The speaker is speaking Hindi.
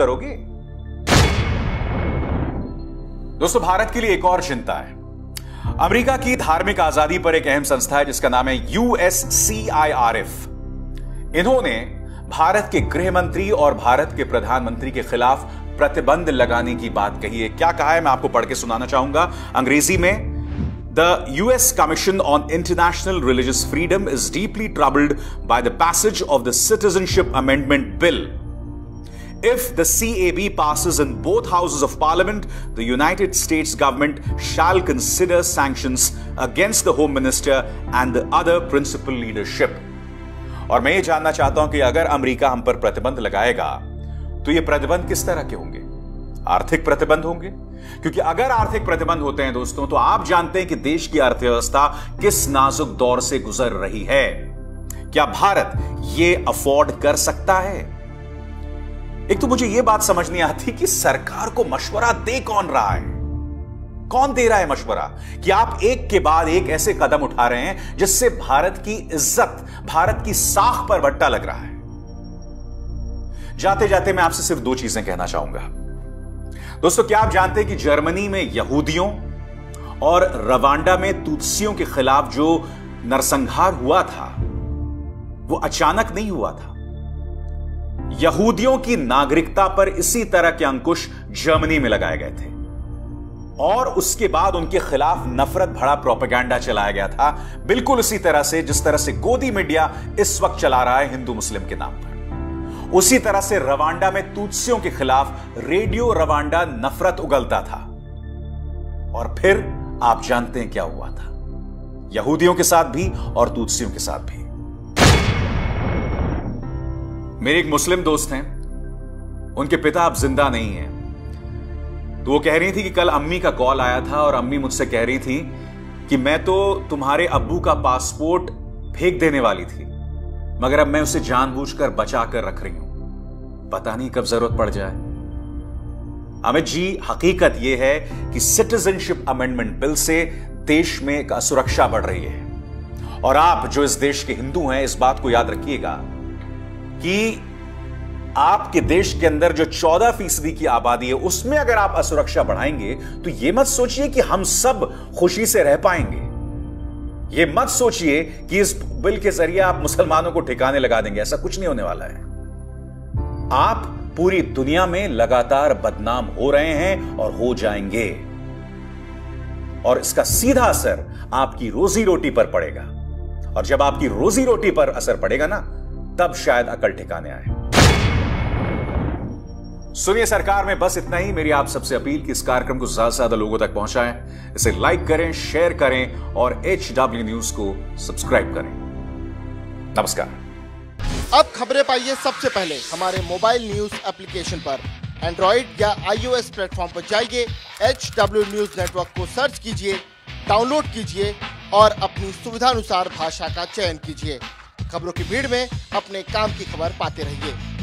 करोगे? दोस्तों, भारत के लिए एक और चिंता है। अमेरिका की धार्मिक आज़ादी पर एक अहम संस्था है, जिसका नाम है यूएससीआईआरएफ इन्होंने भारत के गृह मंत्री और भारत के प्रधानमंत्री के खिलाफ प्रतिबंध लगाने की बात कही है। क्या कहा है? मैं आपको पढ़ के सुनाना चाहूँगा। अंग्रेज़ी में The US Commission on International Religious Freedom is deeply troubled by the passage of the Citizenship Amendment Bill. If the CAB passes in both houses of parliament, the United States government shall consider sanctions against the Home Minister and the other principal leadership. और मैं ये जानना चाहता हूँ कि अगर अमेरिका हम पर प्रतिबंध लगाएगा तो ये प्रतिबंध किस तरह के होंगे आर्थिक प्रतिबंध होंगे क्योंकि अगर आर्थिक प्रतिबंध होते हैं दोस्तों तो आप जानते हैं कि देश की अर्थव्यवस्था किस नाजुक दौर से गुजर रही है क्या भारत ये अफोर्ड कर सकता है एक तो मुझे यह बात समझ नहीं आती कि सरकार को मशवरा दे कौन रहा है? कौन दे रहा है मशवरा? कि आप एक के बाद एक ऐसे कदम उठा रहे हैं जिससे भारत की इज़्ज़त, भारत की साख पर बट्टा लग रहा है। जाते जाते मैं आपसे सिर्फ़ दो चीज़ें कहना चाहूँगा। दोस्तों, क्या आप जानते हैं कि जर्मनी में यहूदियों और रवांडा में तुत्सियों के खिलाफ जो नरसंहार हुआ था, वो अचानक नहीं हुआ था? यहूदियों की नागरिकता पर इसी तरह के अंकुश जर्मनी में लगाए गए थे। और उसके बाद उनके खिलाफ नफरत भरा प्रोपेगेंडा चलाया गया था। बिल्कुल उसी तरह से, जिस तरह से गोदी मीडिया इस वक्त चला रहा है हिंदू मुस्लिम के नाम पर। उसी तरह से रवांडा में तूत्सियों के खिलाफ रेडियो रवांडा नफरत उगलता था। और फिर आप जानते हैं क्या हुआ था। यहूदियों के साथ भी और तूत्सियों के साथ भी। मेरे एक मुस्लिम दोस्त हैं। उनके पिता अब ज़िंदा नहीं हैं। तो वो कह रही थी कि कल अम्मी का कॉल आया था और अम्मी मुझसे कह रही थी कि मैं तो तुम्हारे अब्बू का पासपोर्ट फेंक देने वाली थी, मगर अब मैं उसे जानबूझकर बचा कर रख रही हूँ। पता नहीं कब ज़रूरत पड़ जाए। अमित जी, हकीकत यह है कि सिटीजनशिप अमेंडमेंट बिल से देश में असुरक्षा बढ़ रही है। और आप जो इस देश के हिंदू हैं, इस बात को याद रखिएगा कि आपके देश के अंदर जो 14 फ़ीसदी की आबादी है, उसमें अगर आप असुरक्षा बढ़ाएँगे तो यह मत सोचिए कि हम सब खुशी से रह पाएँगे। यह मत सोचिए कि इस बिल के ज़रिए आप मुसलमानों को ठिकाने लगा देंगे। ऐसा कुछ नहीं होने वाला है। आप पूरी दुनिया में लगातार बदनाम हो रहे हैं और हो जाएँगे। और इसका सीधा असर आपकी रोजी रोटी पर पड़ेगा। और जब आपकी रोजी रोटी पर असर पड़ेगा ना तब शायद अकल ठिकाने आए। सुनिए, सरकार में बस इतना ही। मेरी आप सबसे अपील कि इस कार्यक्रम को ज़्यादा से ज़्यादा लोगों तक पहुंचाएँ। इसे लाइक करें, शेयर करें और एच डब्ल्यू न्यूज़ को सब्सक्राइब करें। नमस्कार। अब खबरें पाइए सबसे पहले। हमारे मोबाइल न्यूज़ एप्लीकेशन पर। एंड्रॉइड या आईओएस प्लेटफॉर्म पर जाइए एच डब्ल्यू न्यूज़ नेटवर्क को सर्च कीजिए, डाउनलोड कीजिए और अपनी सुविधानुसार भाषा का चयन कीजिए। खबरों की भीड़ में अपने काम की खबर पाते रहिए।